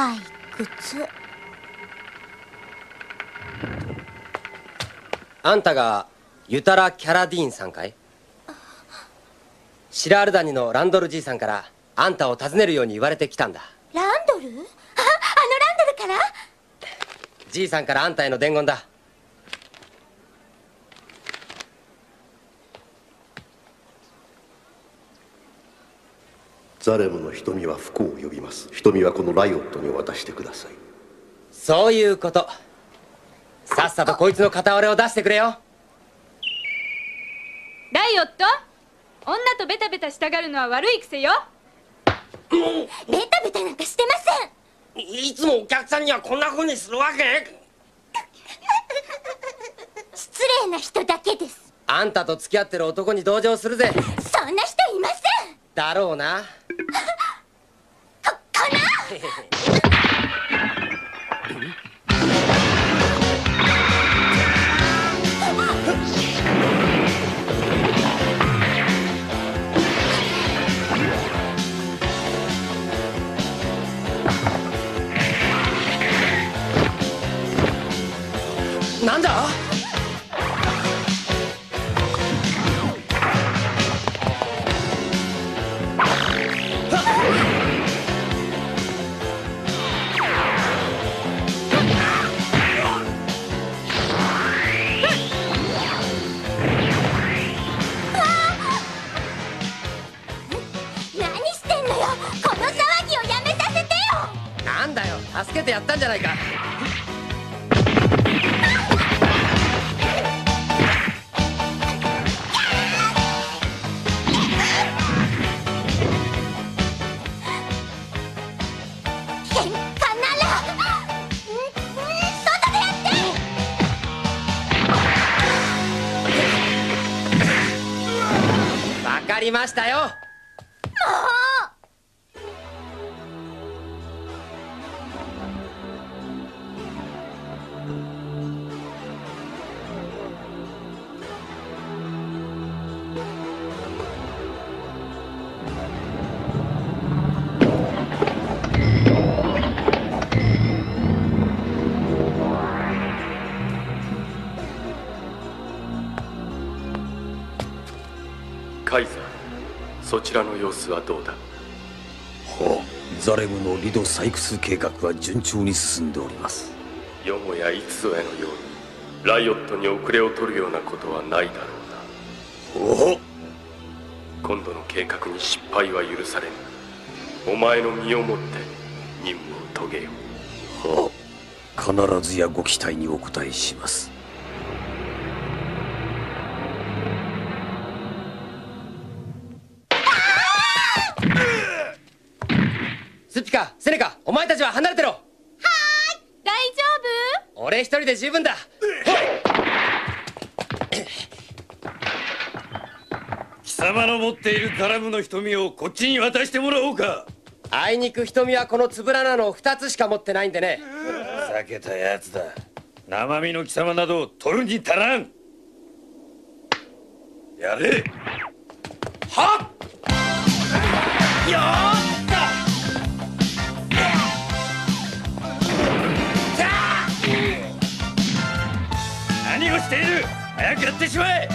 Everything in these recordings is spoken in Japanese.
退屈あんたがユタラ・キャラディーンさんかい？シラールダニのランドルじいさんからあんたを訪ねるように言われてきたんだ。ランドル？ああのランドルから？じいさんからあんたへの伝言だザレムの瞳は不幸を呼びます。瞳はこのライオットに渡してください。そういうこと。さっさとこいつの片割れを出してくれよ。ライオット？女とベタベタしたがるのは悪い癖よ。ベタベタなんかしてません。いつもお客さんにはこんな風にするわけ？失礼な人だけです。あんたと付き合ってる男に同情するぜだろうな。こ、このな 助けてやったんじゃないか。わかりましたよ。もカイザーそちらの様子はどうだ？はあザレムのリド採掘計画は順調に進んでおります。よもやいつぞやのようにライオットに遅れを取るようなことはないだろうな。おお今度の計画に失敗は許されぬ。お前の身をもって任務を遂げよはあ必ずやご期待にお応えしますスピカセネカお前たちは離れてろ。大丈俺一人で十分だ。貴様の持っているザラムの瞳をこっちに渡してもらおうか。あいにく瞳はこのつぶらなのを2つしか持ってないんでね。避けたやつだ。生身の貴様など取るに足らん。やれ。はっ！よーしている。早くやってしまえ。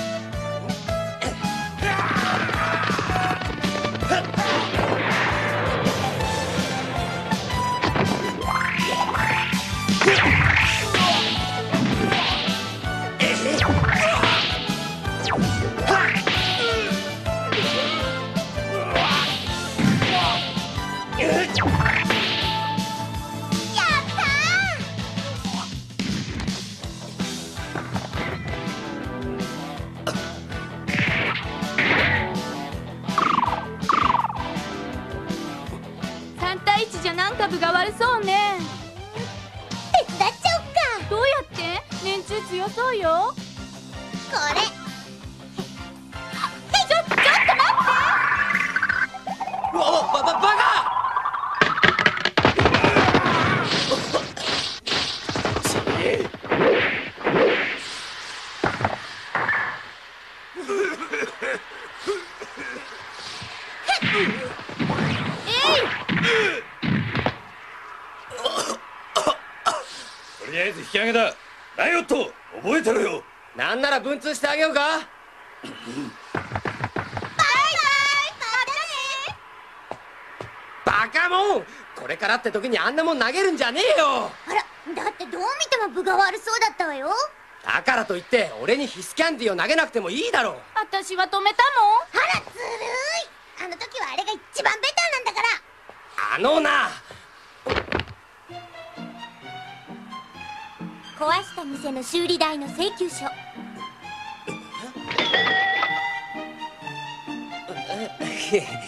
夫1じゃ何株が悪そうね。手伝っちゃおっか。どうやって？連中強そうよ。これき上げだライオット覚えてろよ。なんなら文通してあげようか。バイバイ。またねバカモン。これからって時にあんなもん投げるんじゃねえよ。あらだってどう見ても分が悪そうだったわよ。だからといって俺にヒスキャンディーを投げなくてもいいだろう。私は止めたもん。あらずるい。あの時はあれが一番ベターなんだから。あのな店の修理代の請求書。え